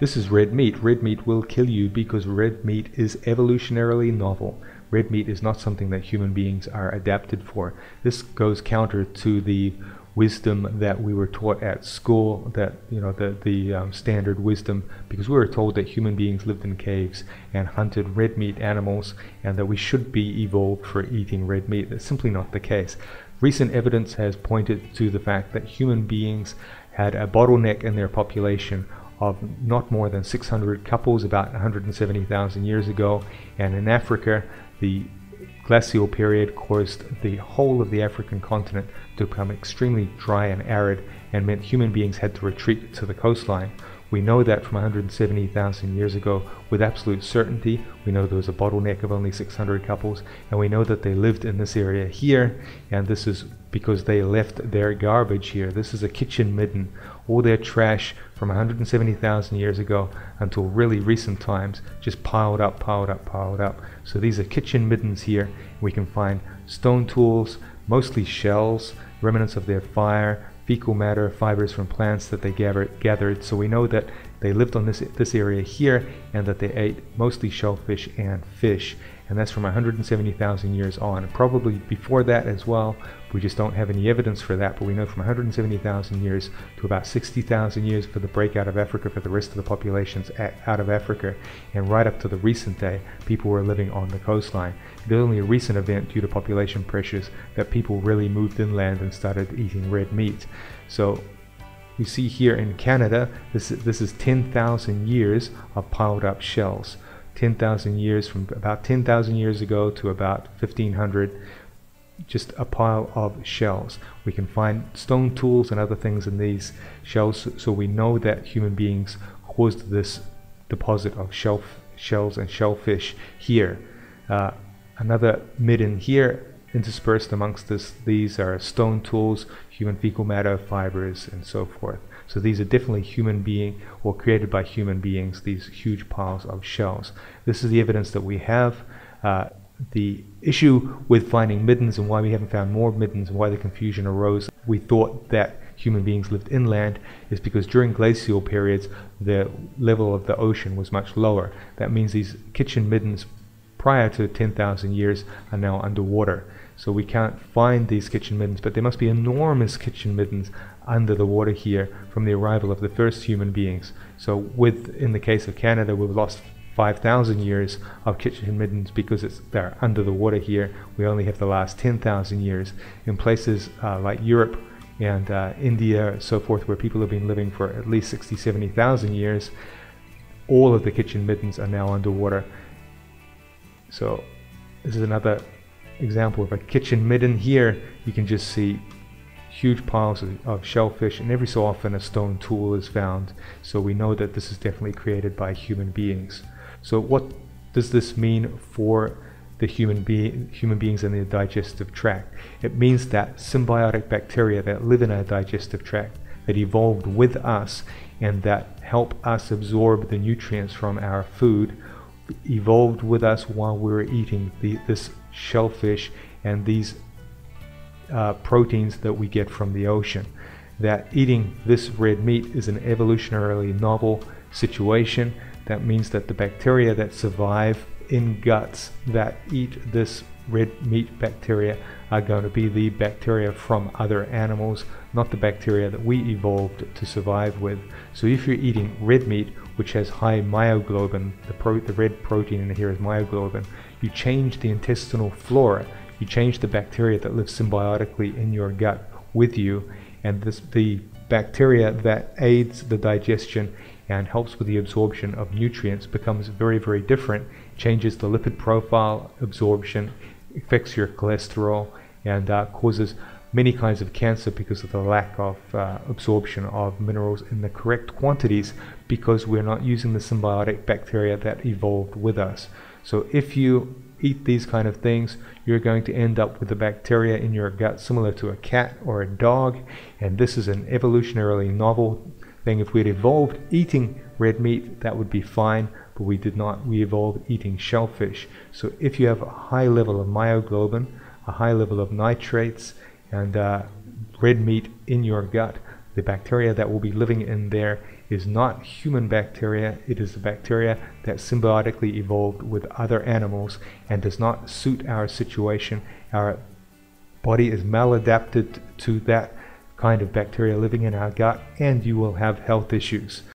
This is red meat. Red meat will kill you because red meat is evolutionarily novel. Red meat is not something that human beings are adapted for. This goes counter to the wisdom that we were taught at school, that you know the the um, standard wisdom, because we were told that human beings lived in caves and hunted red meat animals, and that we should be evolved for eating red meat. That's simply not the case. Recent evidence has pointed to the fact that human beings had a bottleneck in their population of not more than 600 couples about 170,000 years ago, and in Africa, the glacial period caused the whole of the African continent to become extremely dry and arid and meant human beings had to retreat to the coastline. We know that from 170,000 years ago with absolute certainty. We know there was a bottleneck of only 600 couples, and we know that they lived in this area here, and this is because they left their garbage here. This is a kitchen midden. All their trash from 170,000 years ago until really recent times just piled up, piled up, piled up. So these are kitchen middens here. We can find stone tools, mostly shells, remnants of their fire, fecal matter, fibers from plants that they gathered. So we know that they lived on this, this area here and that they ate mostly shellfish and fish and that's from 170,000 years on. Probably before that as well, we just don't have any evidence for that, but we know from 170,000 years to about 60,000 years for the breakout of Africa for the rest of the populations out of Africa, and right up to the recent day, people were living on the coastline. It was only a recent event due to population pressures that people really moved inland and started eating red meat. So we see here in Canada, this, this is 10,000 years of piled up shells. 10,000 years, from about 10,000 years ago to about 1500, just a pile of shells. We can find stone tools and other things in these shells, so we know that human beings caused this deposit of shell, shells and shellfish here. Uh, another midden here interspersed amongst this, these are stone tools, human fecal matter, fibers, and so forth. So these are definitely human being or created by human beings, these huge piles of shells. This is the evidence that we have. Uh, the issue with finding middens and why we haven't found more middens and why the confusion arose, we thought that human beings lived inland is because during glacial periods the level of the ocean was much lower. That means these kitchen middens prior to 10,000 years are now underwater. So we can't find these kitchen middens, but there must be enormous kitchen middens under the water here from the arrival of the first human beings. So with in the case of Canada, we've lost 5,000 years of kitchen middens because it's they're under the water here. We only have the last 10,000 years. In places uh, like Europe and uh, India, so forth, where people have been living for at least 60, 70,000 years, all of the kitchen middens are now underwater. So this is another example of a kitchen midden. Here. You can just see huge piles of, of, shellfish and every so often a stone tool is found. So we know that this is definitely created by human beings. So what does this mean for the human being human beings in the digestive tract? It means that symbiotic bacteria that live in our digestive tract that evolved with us and that help us absorb the nutrients from our food evolved with us while we were eating the, this shellfish and these uh, proteins that we get from the ocean. That eating this red meat is an evolutionarily novel situation. That means that the bacteria that survive in guts that eat this red meat bacteria are going to be the bacteria from other animals, not the bacteria that we evolved to survive with. So if you're eating red meat, which has high myoglobin, the, the red protein in here is myoglobin, you change the intestinal flora you change the bacteria that live symbiotically in your gut with you, and this, the bacteria that aids the digestion and helps with the absorption of nutrients becomes very, very different, changes the lipid profile, absorption, affects your cholesterol, and uh, causes many kinds of cancer because of the lack of uh, absorption of minerals in the correct quantities because we're not using the symbiotic bacteria that evolved with us. So if you eat these kind of things, you're going to end up with a bacteria in your gut similar to a cat or a dog. And this is an evolutionarily novel thing. If we'd evolved eating red meat, that would be fine, but we did not. We evolved eating shellfish. So if you have a high level of myoglobin, a high level of nitrates, and uh, red meat in your gut, the bacteria that will be living in there is not human bacteria, it is a bacteria that symbiotically evolved with other animals and does not suit our situation. Our body is maladapted to that kind of bacteria living in our gut and you will have health issues.